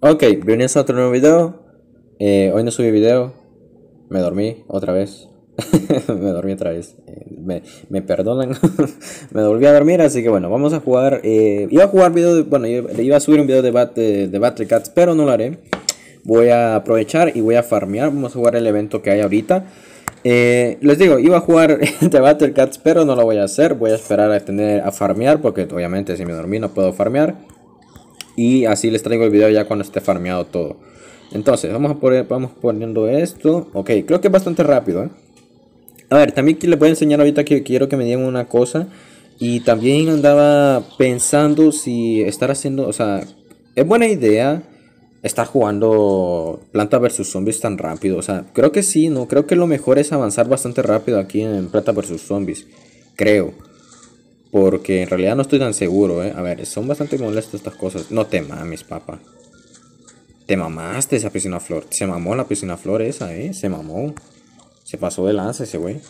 Ok, bienvenidos a otro nuevo video. Eh, hoy no subí video. Me dormí otra vez. me dormí otra vez. Eh, me, me, perdonan. me volví a dormir, así que bueno, vamos a jugar. Eh, iba a jugar video de, Bueno, iba a subir un video de, de, de Battle Cats, pero no lo haré. Voy a aprovechar y voy a farmear. Vamos a jugar el evento que hay ahorita. les digo, iba a jugar de Battle Cats, pero no lo voy a hacer. Voy a esperar a tener a farmear, porque obviamente si me dormí no puedo farmear. Y así les traigo el video ya cuando esté farmeado todo. Entonces, vamos a poner, vamos poniendo esto. Ok, creo que es bastante rápido, ¿eh? A ver, también les voy a enseñar ahorita que quiero que me digan una cosa. Y también andaba pensando si estar haciendo, o sea, es buena idea estar jugando Planta vs Zombies tan rápido. O sea, creo que sí, ¿no? Creo que lo mejor es avanzar bastante rápido aquí en Planta vs Zombies. Creo. Porque en realidad no estoy tan seguro, ¿eh? A ver, son bastante molestas estas cosas. No te mames, papá. Te mamaste esa piscina flor. Se mamó la piscina flor esa, ¿eh? Se mamó. Se pasó de lanza ese güey.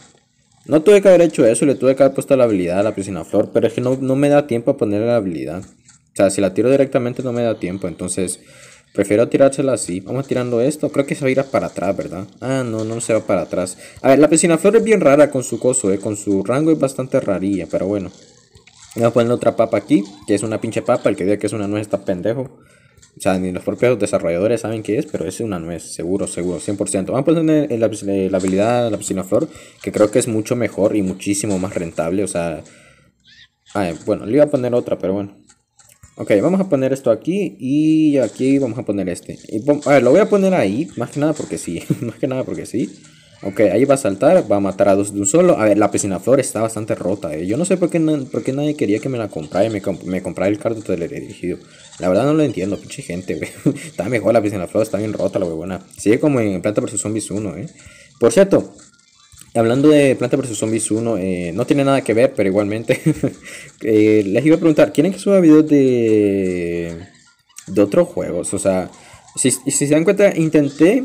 No tuve que haber hecho eso, le tuve que haber puesto la habilidad a la piscina flor. Pero es que no, no me da tiempo a ponerle la habilidad. O sea, si la tiro directamente no me da tiempo. Entonces, prefiero tirársela así. Vamos tirando esto. Creo que se va a ir para atrás, ¿verdad? Ah, no, no se va para atrás. A ver, la piscina flor es bien rara con su coso, ¿eh? Con su rango es bastante rarilla, pero bueno. Voy a poner otra papa aquí, que es una pinche papa. El que diga que es una nuez está pendejo. O sea, ni los propios desarrolladores saben qué es, pero es una nuez, seguro, seguro, 100%. Vamos a poner la, la habilidad la piscina flor, que creo que es mucho mejor y muchísimo más rentable. O sea, bueno, le iba a poner otra, pero bueno. Ok, vamos a poner esto aquí y aquí vamos a poner este. a ver, lo voy a poner ahí, más que nada porque sí, más que nada porque sí. Ok, ahí va a saltar, va a matar a dos de un solo. A ver, la piscina flor está bastante rota, eh. Yo no sé por qué, por qué nadie quería que me la comprara y me, comprara el cardo teledirigido. La verdad no lo entiendo, pinche gente, güey. está mejor la piscina flor, está bien rota la buena. Sigue como en Planta vs Zombies 1, eh. Por cierto, hablando de Planta vs Zombies 1, eh, no tiene nada que ver, pero igualmente. eh, les iba a preguntar, ¿quieren que suba videos de. de otros juegos? O sea, si, si se dan cuenta, intenté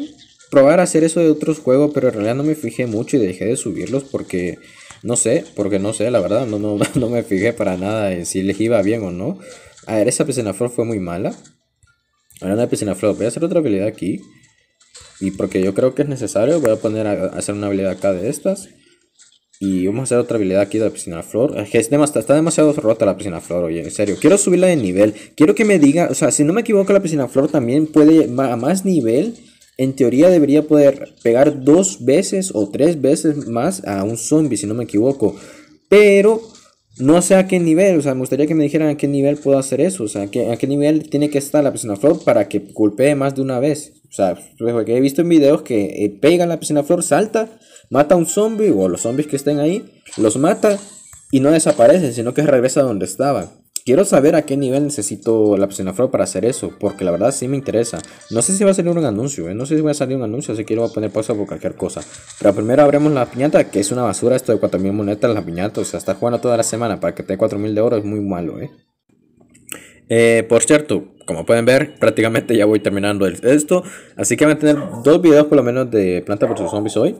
probar a hacer eso de otros juegos, pero en realidad no me fijé mucho y dejé de subirlos porque no sé, porque no sé, la verdad, no, no, no me fijé para nada en si les iba bien o no. A ver, esa piscina flor fue muy mala. Ahora una piscina flor, voy a hacer otra habilidad aquí. Y porque yo creo que es necesario, voy a poner a, hacer una habilidad acá de estas. Y vamos a hacer otra habilidad aquí de la piscina flor. Que es demasiado, está demasiado rota la piscina flor, oye, en serio. Quiero subirla de nivel. Quiero que me diga, o sea, si no me equivoco, la piscina flor también puede a más nivel en teoría debería poder pegar dos veces o tres veces más a un zombie, si no me equivoco. Pero no sé a qué nivel, o sea, me gustaría que me dijeran a qué nivel puedo hacer eso, o sea, a qué, nivel tiene que estar la piscina flor para que golpee más de una vez. O sea, porque he visto en videos que eh, pega la piscina flor, salta, mata a un zombie o los zombies que estén ahí, los mata y no desaparecen, sino que regresa donde estaba. Quiero saber a qué nivel necesito la piscina para hacer eso, porque la verdad sí me interesa. No sé si va a salir un anuncio, ¿eh? no sé si va a salir un anuncio, así que lo voy a poner pausa por cualquier cosa. Pero primero abremos la piñata, que es una basura esto de 4000 monedas la piñata, o sea, estar jugando toda la semana para que te dé 4000 de oro es muy malo, ¿eh? ¿eh? por cierto, como pueden ver, prácticamente ya voy terminando esto, así que voy a tener dos videos por lo menos de Planta vs Zombies hoy.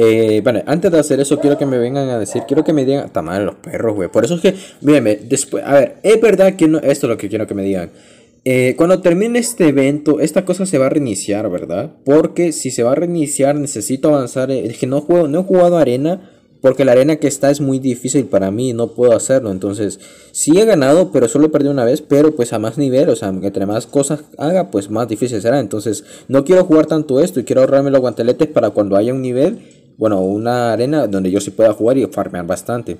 Eh, bueno, antes de hacer eso, quiero que me vengan a decir, quiero que me digan, tamar los perros, güey. Por eso es que, mírenme, después, a ver, es verdad que esto es lo que quiero que me digan. Eh, cuando termine este evento, esta cosa se va a reiniciar, ¿verdad? Porque si se va a reiniciar, necesito avanzar. Es que no, juego, no he jugado arena. Porque la arena que está es muy difícil para mí, no puedo hacerlo. Entonces, sí he ganado, pero solo perdido una vez, pero pues a más nivel, o sea, entre más cosas haga, pues más difícil será. Entonces, no quiero jugar tanto esto y quiero ahorrarme los guanteletes para cuando haya un nivel bueno, una arena donde yo sí pueda jugar y farmear bastante.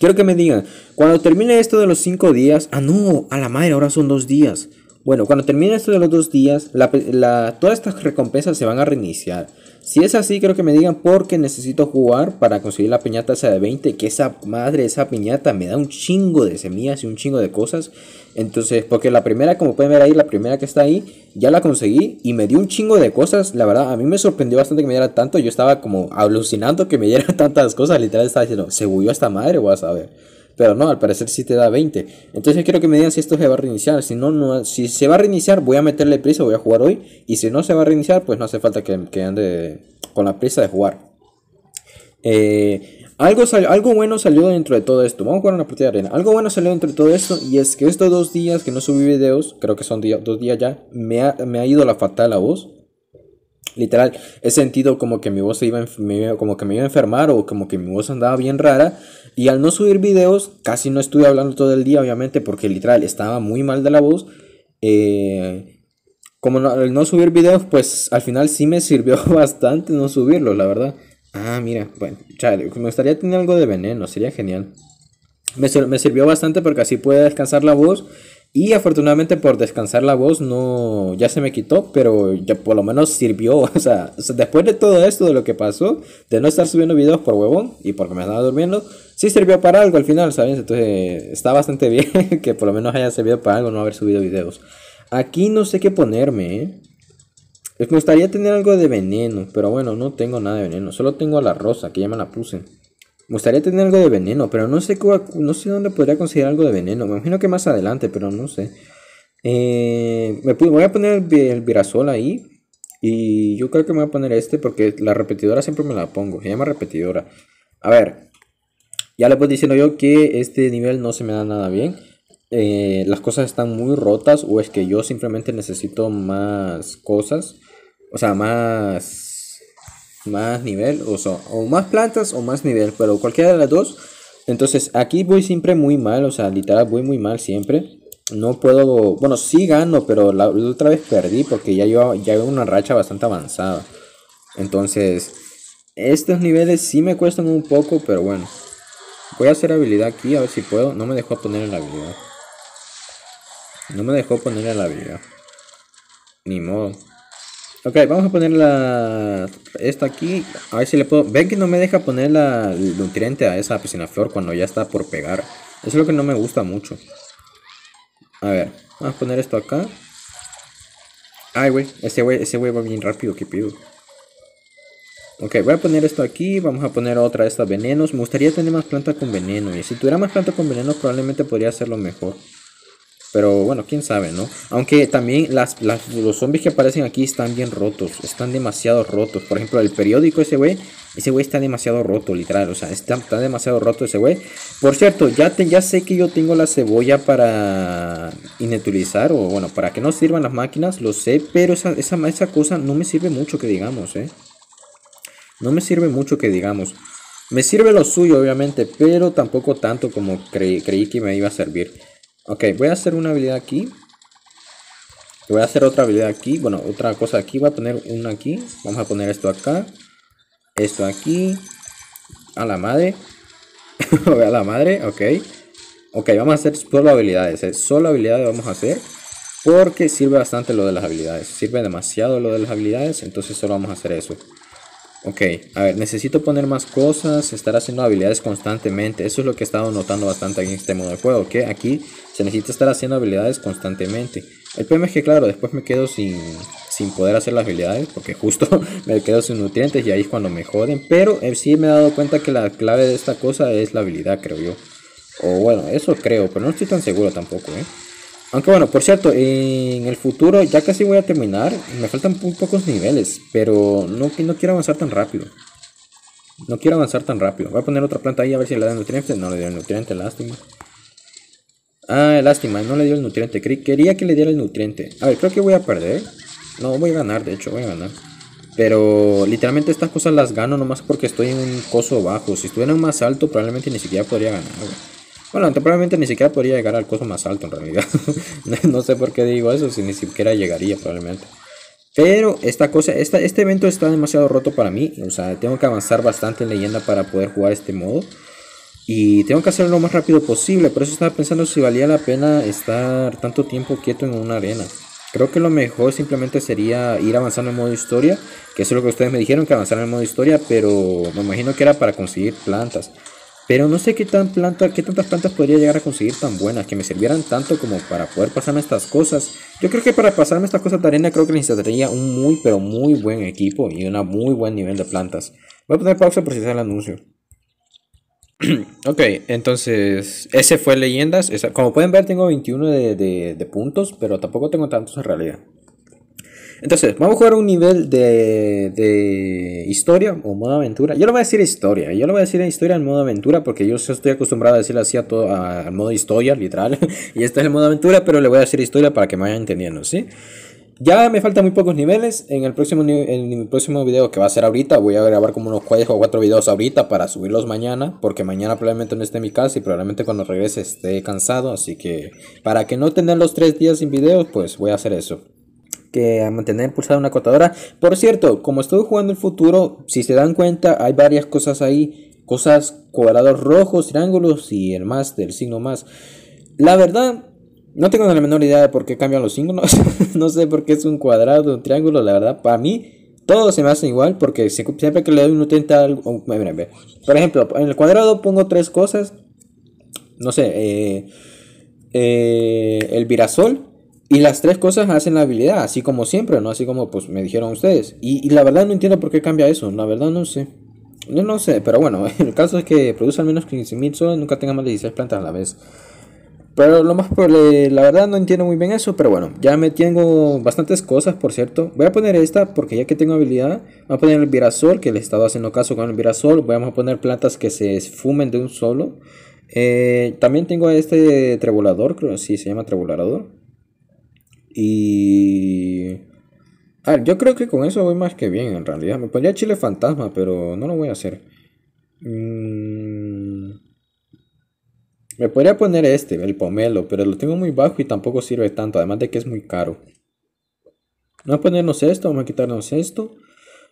Quiero que me digan, cuando termine esto de los 5 días, ah no, a la madre, ahora son 2 días. Bueno, cuando termine esto de los 2 días, todas estas recompensas se van a reiniciar. Si es así, creo que me digan porque necesito jugar para conseguir la piñata esa de 20. Que esa madre, esa piñata me da un chingo de semillas y un chingo de cosas. Entonces, porque la primera, como pueden ver ahí, la primera que está ahí, ya la conseguí y me dio un chingo de cosas. La verdad, a mí me sorprendió bastante que me diera tanto. Yo estaba como alucinando que me diera tantas cosas. Literal estaba diciendo, ¿se bulló esta madre? Voy a saber. Pero no, al parecer sí te da 20. Entonces quiero que me digan si esto se va a reiniciar. Si no, no, si se va a reiniciar, voy a meterle prisa, voy a jugar hoy. Y si no se va a reiniciar, pues no hace falta que, que ande con la prisa de jugar. Eh, Algo, algo bueno salió dentro de todo esto. Vamos a jugar una partida de arena. Algo bueno salió dentro de todo esto. Y es que estos dos días que no subí videos, creo que son dos días ya, me ha, me ha ido la fatal la voz. Literal, he sentido como que mi voz se iba, como que me iba a enfermar o como que mi voz andaba bien rara. Y al no subir videos, casi no estuve hablando todo el día, obviamente, porque literal estaba muy mal de la voz. Eh, como no, al no subir videos, pues al final sí me sirvió bastante no subirlo, la verdad. Ah, mira, bueno, me gustaría tener algo de veneno, sería genial. Me, me sirvió bastante porque así puede descansar la voz y afortunadamente por descansar la voz no ya se me quitó, pero ya por lo menos sirvió. O sea, después de todo esto, de lo que pasó, de no estar subiendo videos por huevón y porque me estaba durmiendo, sí sirvió para algo al final, ¿sabes? Entonces está bastante bien que por lo menos haya servido para algo no haber subido videos. Aquí no sé qué ponerme, ¿eh? Me gustaría tener algo de veneno, pero bueno, no tengo nada de veneno. Solo tengo la rosa, que ya me la puse. Me gustaría tener algo de veneno, pero no sé, no sé dónde podría conseguir algo de veneno. Me imagino que más adelante, pero no sé. Eh, me voy a poner el, virasol ahí. Y yo creo que me voy a poner este porque la repetidora siempre me la pongo. Se llama repetidora. A ver. Ya le voy diciendo yo que este nivel no se me da nada bien. Eh, las cosas están muy rotas o es que yo simplemente necesito más cosas. O sea, más más nivel, o, o más plantas o más nivel, pero cualquiera de las dos. Entonces aquí voy siempre muy mal, o sea, literal voy muy mal siempre. No puedo, bueno, sí gano, pero la, otra vez perdí porque ya llevo, ya una racha bastante avanzada. Entonces, estos niveles sí me cuestan un poco, pero bueno. Voy a hacer habilidad aquí, a ver si puedo. No me dejó poner la habilidad. No me dejó poner la habilidad. Ni modo. Ok, vamos a poner la... Esta aquí. A ver si le puedo... Ven que no me deja poner la... el nutriente a esa piscina flor cuando ya está por pegar. Eso es lo que no me gusta mucho. A ver, vamos a poner esto acá. Ay, güey, ese güey ese va bien rápido, ¿qué pido? Ok, voy a poner esto aquí, vamos a poner otra de estas venenos. Me gustaría tener más planta con veneno. Y si tuviera más planta con veneno, probablemente podría hacerlo mejor. Pero bueno, quién sabe, ¿no? Aunque también las, los zombies que aparecen aquí están bien rotos. Están demasiado rotos. Por ejemplo, el periódico ese güey. Ese güey está demasiado roto, literal. O sea, está, demasiado roto ese güey. Por cierto, ya, ya sé que yo tengo la cebolla para inutilizar. O bueno, para que no sirvan las máquinas. Lo sé. Pero esa, esa, esa cosa no me sirve mucho que digamos, ¿eh? No me sirve mucho que digamos. Me sirve lo suyo, obviamente. Pero tampoco tanto como creí que me iba a servir. Ok, voy a hacer una habilidad aquí. Voy a hacer otra habilidad aquí. Bueno, otra cosa aquí. Voy a poner una aquí. Vamos a poner esto acá. Esto aquí. A la madre. a la madre, ok. Ok, vamos a hacer solo habilidades. ¿eh? Solo habilidades vamos a hacer. Porque sirve bastante lo de las habilidades. Sirve demasiado lo de las habilidades. Entonces solo vamos a hacer eso. Ok, a ver, necesito poner más cosas, estar haciendo habilidades constantemente. Eso es lo que he estado notando bastante en este modo de juego, que aquí se necesita estar haciendo habilidades constantemente. El problema es que, claro, después me quedo sin, sin poder hacer las habilidades, porque justo me quedo sin nutrientes y ahí es cuando me joden. Pero eh, sí me he dado cuenta que la clave de esta cosa es la habilidad, creo yo. O bueno, eso creo, pero no estoy tan seguro tampoco, ¿eh? Aunque bueno, por cierto, en el futuro ya casi voy a terminar. Me faltan muy pocos niveles, pero no, no quiero avanzar tan rápido. No quiero avanzar tan rápido. Voy a poner otra planta ahí a ver si le da nutrientes. No le dio el nutriente, lástima. Ah, lástima, no le dio el nutriente. Quería que le diera el nutriente. A ver, creo que voy a perder. No, voy a ganar, de hecho, voy a ganar. Pero literalmente estas cosas las gano nomás porque estoy en un coso bajo. Si estuviera más alto, probablemente ni siquiera podría ganar. Bueno, probablemente ni siquiera podría llegar al coso más alto en realidad. no sé por qué digo eso, si ni siquiera llegaría probablemente. Pero esta cosa, esta, este evento está demasiado roto para mí. O sea, tengo que avanzar bastante en leyenda para poder jugar este modo. Y tengo que hacerlo lo más rápido posible. Por eso estaba pensando si valía la pena estar tanto tiempo quieto en una arena. Creo que lo mejor simplemente sería ir avanzando en modo historia. Que eso es lo que ustedes me dijeron, que avanzar en modo historia. Pero me imagino que era para conseguir plantas. Pero no sé qué, tan planta, qué tantas plantas podría llegar a conseguir tan buenas, que me sirvieran tanto como para poder pasarme estas cosas. Yo creo que para pasarme estas cosas de arena creo que necesitaría un muy pero muy buen equipo y un muy buen nivel de plantas. Voy a poner pausa por si sale el anuncio. ok, entonces ese fue leyendas. como pueden ver tengo 21 de, de puntos, pero tampoco tengo tantos en realidad. Entonces, vamos a jugar un nivel de, de historia o modo aventura. Yo lo voy a decir historia. Yo lo voy a decir historia en modo aventura porque yo estoy acostumbrado a decirlo así a todo al modo historia, literal. y este es el modo aventura, pero le voy a decir historia para que me vayan entendiendo, ¿sí? Ya me faltan muy pocos niveles. En el próximo, en el próximo video que va a ser ahorita, voy a grabar como unos 4 o 4 videos ahorita para subirlos mañana. Porque mañana probablemente no esté en mi casa y probablemente cuando regrese esté cansado. Así que para que no tener los 3 días sin videos, pues voy a hacer eso. A mantener pulsada una cotadora. Por cierto, como estoy jugando el futuro, si se dan cuenta, hay varias cosas ahí. Cosas cuadrados rojos, triángulos y el más del signo más. La verdad, no tengo la menor idea de por qué cambian los signos. no sé por qué es un cuadrado, un triángulo. La verdad, para mí, todo se me hace igual. Porque siempre que le doy un nutriente algo. Por ejemplo, en el cuadrado pongo tres cosas. No sé, eh, eh, el virasol. Y las tres cosas hacen la habilidad, así como siempre, ¿no? Así como pues me dijeron ustedes. Y, la verdad no entiendo por qué cambia eso. La verdad no sé. No, sé, pero bueno, el caso es que produce al menos 15.000 soles, nunca tenga más de 16 plantas a la vez. Pero lo más probable, la verdad no entiendo muy bien eso, pero bueno, ya me tengo bastantes cosas, por cierto. Voy a poner esta porque ya que tengo habilidad, voy a poner el virasol, que le estaba haciendo caso con el virasol. Vamos a poner plantas que se fumen de un solo. Eh, también tengo este trebulador, creo que sí se llama trebulador. Y... A ver, yo creo que con eso voy más que bien en realidad. Me pondría chile fantasma, pero no lo voy a hacer. Mmm... Me podría poner este, el pomelo, pero lo tengo muy bajo y tampoco sirve tanto, además de que es muy caro. Vamos a ponernos esto, vamos a quitarnos esto.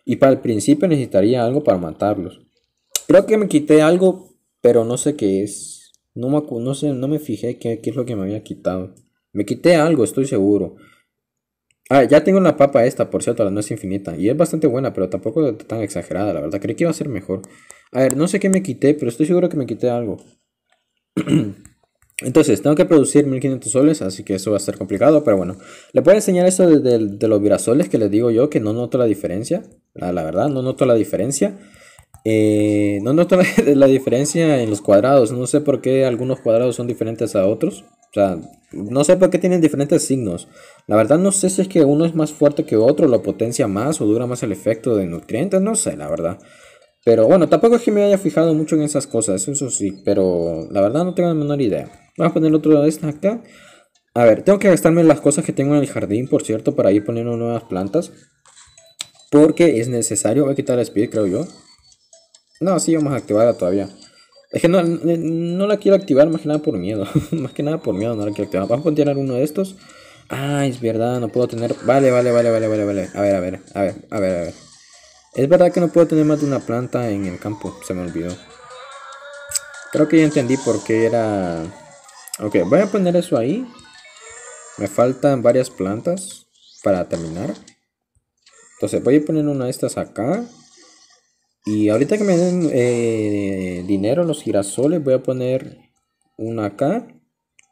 Y para el principio necesitaría algo para matarlos. Creo que me quité algo, pero no sé qué es. No me, no sé, no me fijé qué, qué es lo que me había quitado. Me quité algo, estoy seguro. Ah, ya tengo la papa esta, por cierto, la no es infinita. Y es bastante buena, pero tampoco tan exagerada, la verdad. Creí que iba a ser mejor. A ver, no sé qué me quité, pero estoy seguro que me quité algo. Entonces, tengo que producir 1500 soles, así que eso va a ser complicado, pero bueno. Le puedo enseñar esto de, los virasoles que les digo yo, que no noto la diferencia. La, verdad, no noto la diferencia. Eh, no noto la, diferencia en los cuadrados. No sé por qué algunos cuadrados son diferentes a otros. O sea, no sé por qué tienen diferentes signos. La verdad no sé si es que uno es más fuerte que otro, lo potencia más o dura más el efecto de nutrientes. No sé, la verdad. Pero bueno, tampoco es que me haya fijado mucho en esas cosas, eso sí, pero la verdad no tengo la menor idea. Vamos a poner otro de estas acá. A ver, tengo que gastarme las cosas que tengo en el jardín, por cierto, para ir poniendo nuevas plantas. Porque es necesario. Voy a quitar el speed, creo yo. No, sí, vamos a activarla todavía. Es que no, no la quiero activar más que nada por miedo. más que nada por miedo no la quiero activar. Vamos a continuar uno de estos. Ah, es verdad, no puedo tener... Vale, vale, vale, vale, vale, vale. A ver, a ver, a ver, a ver, a ver. Es verdad que no puedo tener más de una planta en el campo, se me olvidó. Creo que ya entendí por qué era... Ok, voy a poner eso ahí. Me faltan varias plantas para terminar. Entonces voy a poner una de estas acá. Y ahorita que me den eh, dinero los girasoles, voy a poner una acá.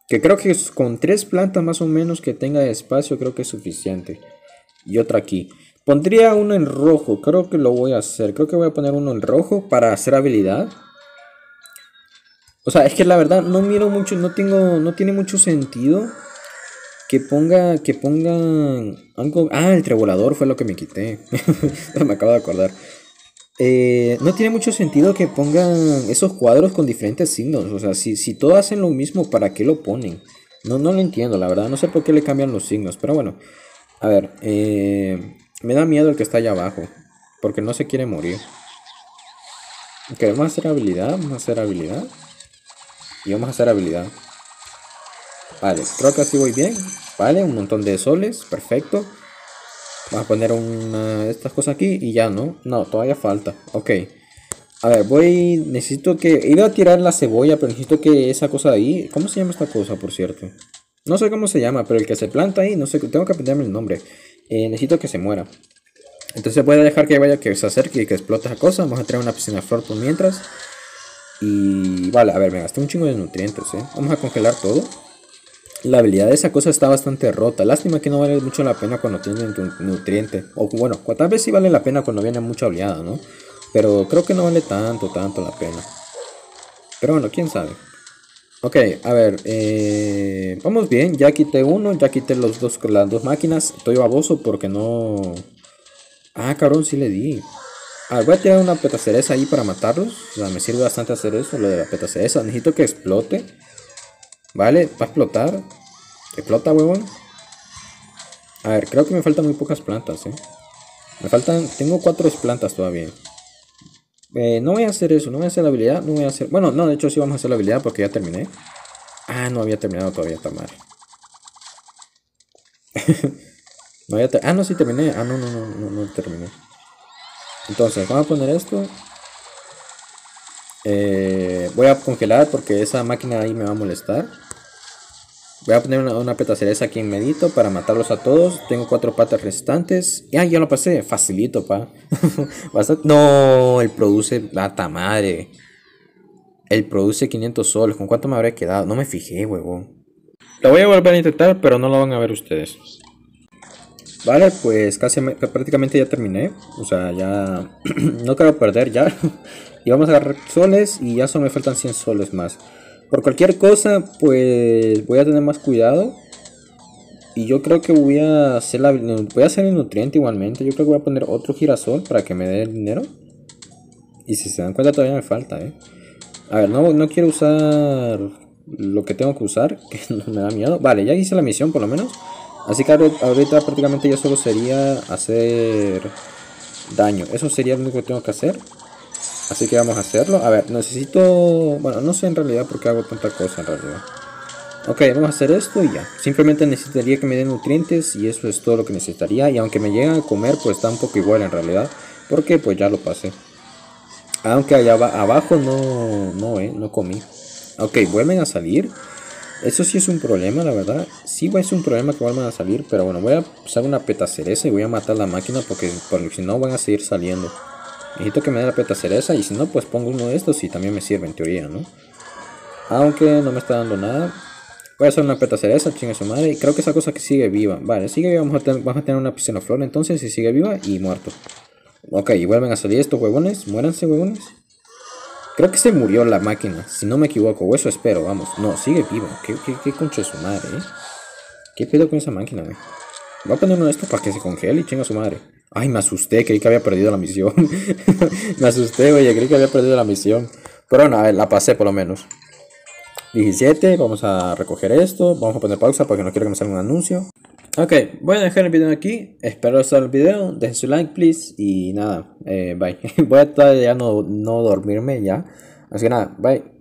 Que creo que con tres plantas más o menos que tenga espacio, creo que es suficiente. Y otra aquí. Pondría uno en rojo, creo que lo voy a hacer. Creo que voy a poner uno en rojo para hacer habilidad. O sea, es que la verdad no miro mucho, no tengo, no tiene mucho sentido que ponga, que pongan algo. Ah, el trebulador fue lo que me quité. me acabo de acordar. Eh, no tiene mucho sentido que pongan esos cuadros con diferentes signos. O sea, si, si todos hacen lo mismo, ¿para qué lo ponen? No, no lo entiendo, la verdad. No sé por qué le cambian los signos. Pero bueno. A ver. Eh, me da miedo el que está allá abajo. Porque no se quiere morir. Ok, vamos a hacer habilidad. Vamos a hacer habilidad. Y vamos a hacer habilidad. Vale, creo que así voy bien. Vale, un montón de soles. Perfecto. Vamos a poner una de estas cosas aquí y ya, ¿no? No, todavía falta. Ok. A ver, voy... Necesito que... Iba a tirar la cebolla, pero necesito que esa cosa ahí... ¿Cómo se llama esta cosa, por cierto? No sé cómo se llama, pero el que se planta ahí, no sé... Tengo que aprenderme el nombre. Eh, necesito que se muera. Entonces voy a dejar que vaya, que se acerque y que explote esa cosa. Vamos a traer una piscina de flor por mientras. Y vale, a ver, me gasté un chingo de nutrientes, ¿eh? Vamos a congelar todo. La habilidad de esa cosa está bastante rota. Lástima que no vale mucho la pena cuando tiene nutriente. O bueno, tal vez sí vale la pena cuando viene mucha oleada, ¿no? Pero creo que no vale tanto, tanto la pena. Pero bueno, quién sabe. Ok, a ver, eh, vamos bien, ya quité uno, ya quité los dos, las dos máquinas, estoy baboso porque no... Ah, cabrón, sí le di. A ver, voy a tirar una petacereza ahí para matarlos, o sea, me sirve bastante hacer eso, lo de la petacereza, necesito que explote. Vale, va a explotar. Explota, huevón. A ver, creo que me faltan muy pocas plantas, eh. Me faltan, tengo cuatro plantas todavía. Eh, no voy a hacer eso, no voy a hacer la habilidad, no voy a hacer... Bueno, no, de hecho sí vamos a hacer la habilidad porque ya terminé. Ah, no había terminado todavía, está mal. no había ah, no, sí terminé. Ah, no, no, no, no, no terminé. Entonces, vamos a poner esto. Eh, voy a congelar porque esa máquina ahí me va a molestar. Voy a poner una, una petacereza aquí en medito para matarlos a todos. Tengo cuatro patas restantes. Ya, ya lo pasé. Facilito, pa. No, él produce lata madre. Él produce 500 soles. ¿Con cuánto me habré quedado? No me fijé, huevón. Lo voy a volver a intentar, pero no lo van a ver ustedes. Vale, pues casi prácticamente ya terminé. O sea, ya no quiero perder ya. y vamos a agarrar soles y ya solo me faltan 100 soles más. Por cualquier cosa, pues voy a tener más cuidado. Y yo creo que voy a hacer la, voy a hacer el nutriente igualmente. Yo creo que voy a poner otro girasol para que me dé el dinero. Y si se dan cuenta todavía me falta, eh. A ver, no, no quiero usar lo que tengo que usar, que me da miedo. Vale, ya hice la misión por lo menos. Así que ahorita prácticamente ya solo sería hacer daño. Eso sería lo único que tengo que hacer. Así que vamos a hacerlo. A ver, necesito... Bueno, no sé en realidad por qué hago tanta cosa en realidad. Ok, vamos a hacer esto y ya. Simplemente necesitaría que me den nutrientes y eso es todo lo que necesitaría. Y aunque me lleguen a comer, pues está un poco igual en realidad. Porque pues ya lo pasé. Aunque allá abajo no, no, eh, no comí. Ok, vuelven a salir. Eso sí es un problema, la verdad. Sí ser un problema que vuelvan a salir. Pero bueno, voy a usar una petacereza y voy a matar la máquina porque, porque si no van a seguir saliendo. Necesito que me dé la peta cereza y si no, pues pongo uno de estos y también me sirve en teoría, ¿no? Aunque no me está dando nada. Voy a hacer una peta cereza, chingue su madre. Y creo que esa cosa que sigue viva. Vale, sigue viva. Vamos a, tener, vamos a tener una flor entonces y sigue viva y muerto. Ok, y vuelven a salir estos huevones. Muéranse, huevones. Creo que se murió la máquina, si no me equivoco. O eso espero, vamos. No, sigue viva. ¿Qué, qué, qué concha de su madre, eh? ¿Qué pedo con esa máquina, güey? Voy a poner uno de estos para que se congele y chinga su madre. Ay, me asusté, creí que había perdido la misión. me asusté, oye, creí que había perdido la misión. Pero no, la pasé por lo menos. 17, vamos a recoger esto. Vamos a poner pausa porque no quiero que me salga un anuncio. Ok, voy a dejar el video aquí. Espero les el video. Dejen su like, please. Y nada, eh, bye. voy a tratar de ya no, no dormirme ya. Así que nada, bye.